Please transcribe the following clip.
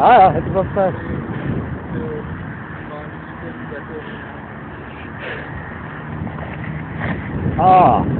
Ah, hadi basta. Ah.